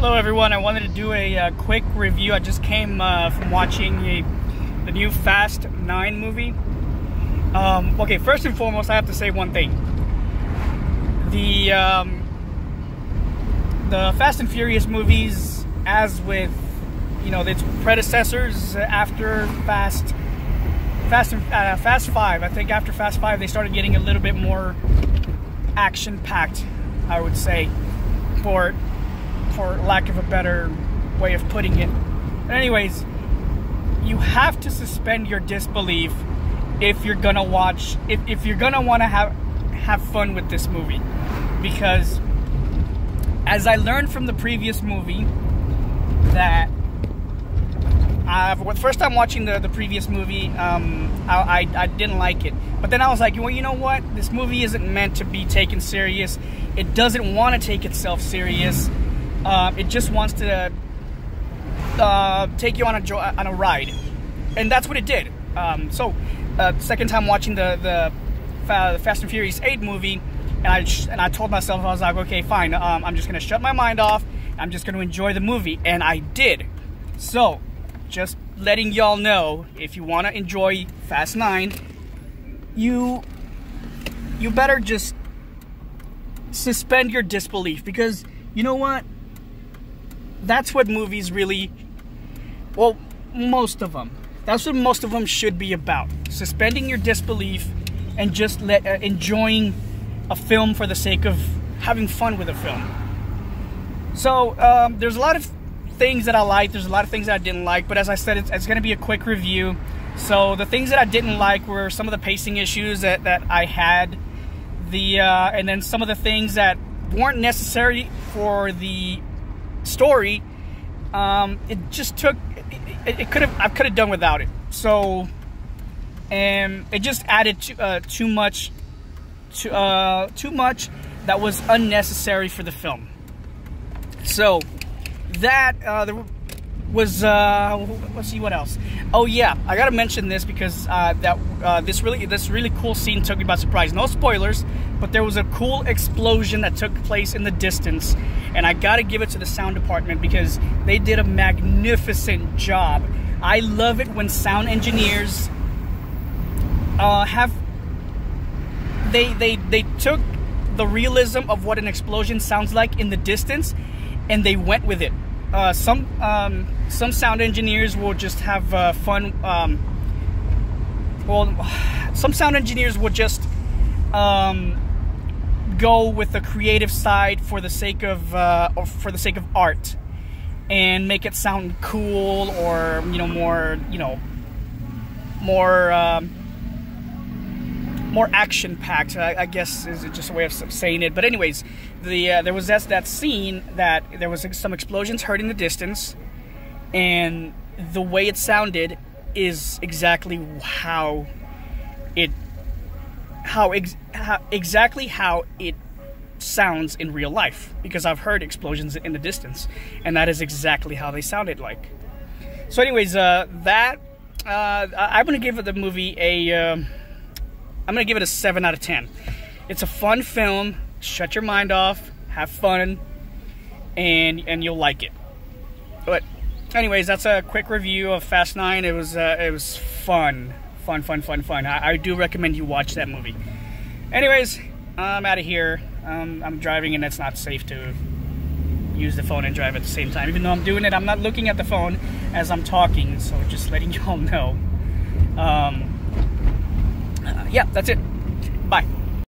Hello, everyone. I wanted to do a uh, quick review. I just came uh, from watching a, the new Fast 9 movie. Um, okay, first and foremost, I have to say one thing. The, um, the Fast and Furious movies, as with, you know, its predecessors after Fast, Fast, uh, Fast 5, I think after Fast 5, they started getting a little bit more action-packed, I would say, for for lack of a better way of putting it. But anyways, you have to suspend your disbelief if you're gonna watch if, if you're gonna wanna have have fun with this movie. Because as I learned from the previous movie that for the first time watching the, the previous movie, um, I, I, I, didn't like it. But then I was like, well, you know what? This movie isn't meant to be taken serious. It doesn't want to take itself serious. Uh, it just wants to uh, take you on a jo- on a ride, and that's what it did. Um, so, uh, second time watching the the Fast and Furious 8 movie, and I sh- and I told myself I was like, okay, fine. Um, I'm just gonna shut my mind off. I'm just gonna enjoy the movie, and I did. So, just letting y'all know, if you want to enjoy Fast 9, you you better just suspend your disbelief because you know what that's what movies really well most of them that's what most of them should be about. Suspending your disbelief and just let, uh, enjoying a film for the sake of having fun with a film. So um, there's a lot of things that i like there's a lot of things that i didn't like but as i said it's, it's going to be a quick review. So the things that i didn't like were some of the pacing issues that, that i had the uh, and then some of the things that weren't necessary for the story, um, it just took. It, it could have. I could have done without it. So, and it just added too, uh, too much. To, uh, too much that was unnecessary for the film. So, that uh, was uh, let's see what else. Oh yeah, I gotta mention this because uh, that uh, this really this really cool scene took me by surprise. No spoilers, but there was a cool explosion that took place in the distance, and I gotta give it to the sound department because they did a magnificent job. I love it when sound engineers uh, have they they they took the realism of what an explosion sounds like in the distance, and they went with it. Uh, some um, some sound engineers will just have uh, fun. Um, well, some sound engineers will just um, go with the creative side for the sake of uh, or for the sake of art and make it sound cool or you know more you know more um, more action packed I, I, guess is just a way of saying it but anyways the uh, there was that, that scene that there was some explosions heard in the distance and the way it sounded is exactly how it how, ex- how exactly how it sounds in real life because I've heard explosions in the distance, and that is exactly how they sounded like. So, anyways, uh, that uh, I'm gonna give the movie a am um, gonna give it a seven out of ten. It's a fun film. Shut your mind off, have fun, and and you'll like it. But, anyways, that's a quick review of Fast Nine. It was uh, it was fun fun, fun, fun, fun. I, I do recommend you watch that movie. Anyways, I'm out of here. Um, I'm driving and it's not safe to use the phone and drive at the same time. Even though I'm doing it, I'm not looking at the phone as I'm talking. So just letting you all know. Um, yeah, that's it. Bye.